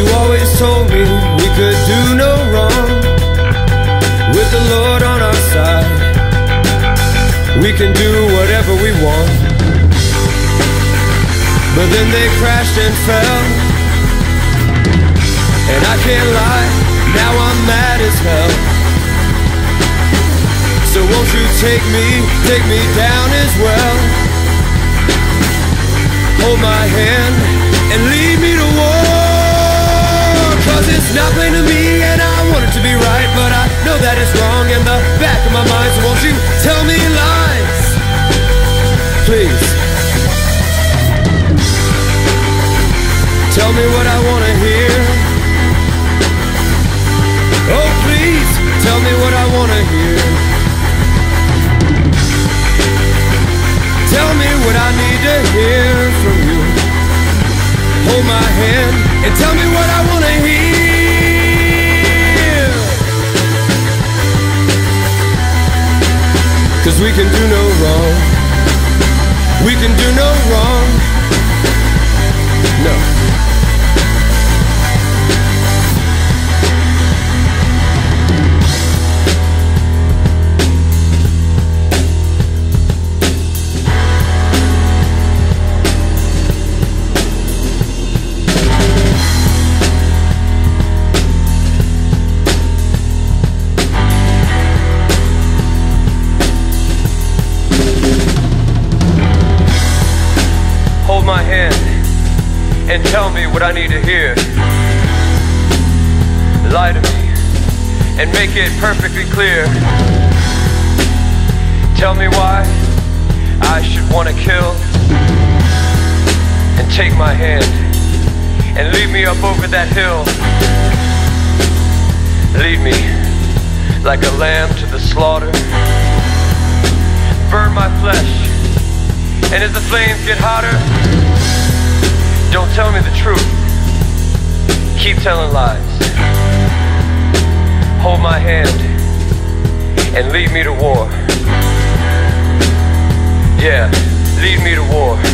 You always told me we could do no wrong. With the Lord on our side, we can do whatever we want. But then they crashed and fell. And I can't lie, now I'm mad as hell. So won't you take me, take me down as well? Hold my hand and lead to be right, but I know that it's wrong in the back of my mind. So won't you tell me lies? Please. Tell me what I wanna hear. Oh, please, tell me what I wanna hear. Tell me what I need to hear from you. Hold my hand and tell me what I wanna we can do no wrong. We can do no wrong. My hand and tell me what I need to hear. Lie to me and make it perfectly clear. Tell me why I should want to kill and take my hand and lead me up over that hill. Lead me like a lamb to the slaughter. Burn my flesh and as the flames get hotter, don't tell me the truth. Keep telling lies. Hold my hand and lead me to war. Yeah, lead me to war.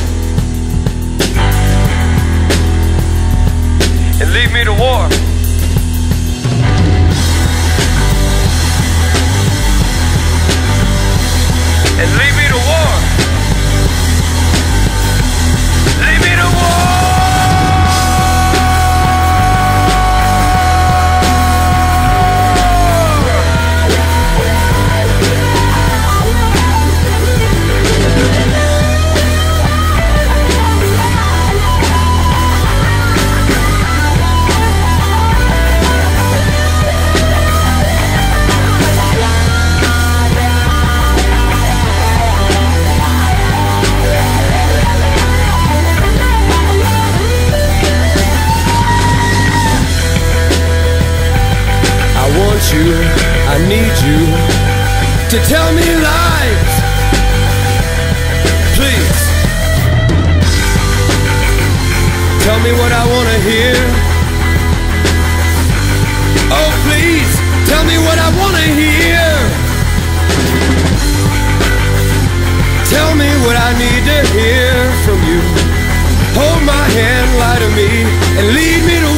To tell me lies. Please. Tell me what I want to hear. Oh, please, tell me what I want to hear. Tell me what I need to hear from you. Hold my hand, lie to me, and lead me to.